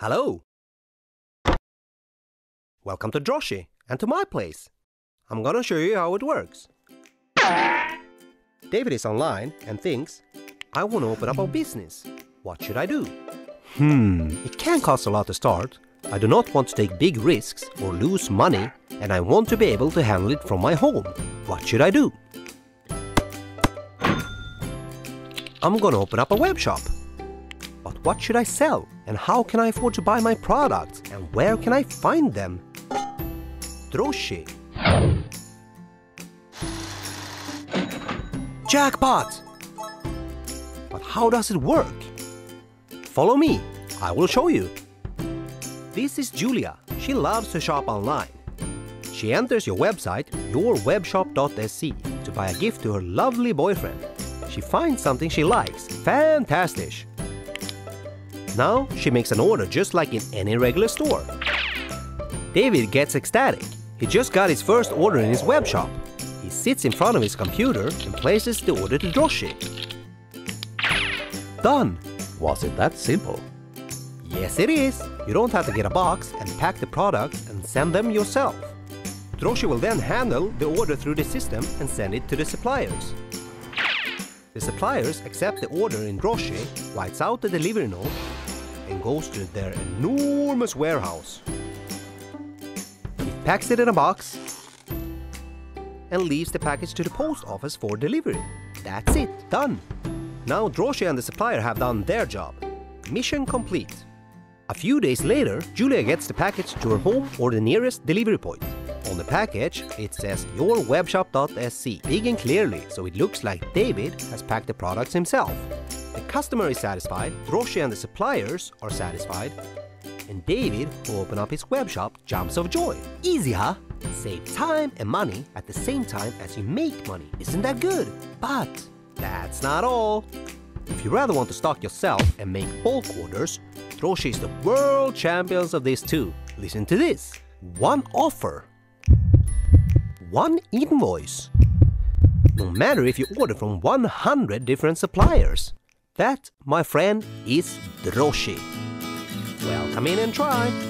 Hello! Welcome to Droshi and to my place. I'm gonna show you how it works. David is online and thinks, I want to open up a business. What should I do? Hmm, it can cost a lot to start. I do not want to take big risks or lose money and I want to be able to handle it from my home. What should I do? I'm gonna open up a web shop. But what should I sell? And how can I afford to buy my products? And where can I find them? Droshi. Jackpot! But how does it work? Follow me, I will show you. This is Julia. She loves to shop online. She enters your website, yourwebshop.se, to buy a gift to her lovely boyfriend. She finds something she likes. Fantastic! Now she makes an order just like in any regular store. David gets ecstatic. He just got his first order in his web shop. He sits in front of his computer and places the order to Droshi. Done! Was it that simple? Yes, it is. You don't have to get a box and pack the products and send them yourself. Droshi will then handle the order through the system and send it to the suppliers. The suppliers accept the order in Droshi, writes out the delivery note, and goes to their enormous warehouse. It packs it in a box and leaves the package to the post office for delivery. That's it, done. Now Droshi and the supplier have done their job. Mission complete. A few days later, Julia gets the package to her home or the nearest delivery point. On the package, it says yourwebshop.se, big and clearly, so it looks like David has packed the products himself. Customer is satisfied, Droshi and the suppliers are satisfied, and David, who opened up his web shop, jumps of joy. Easy, huh? Save time and money at the same time as you make money. Isn't that good? But that's not all. If you rather want to stock yourself and make bulk orders, Droshi is the world champions of this too. Listen to this. One offer. One invoice. No matter if you order from 100 different suppliers. That, my friend, is Droshi. Well, come in and try.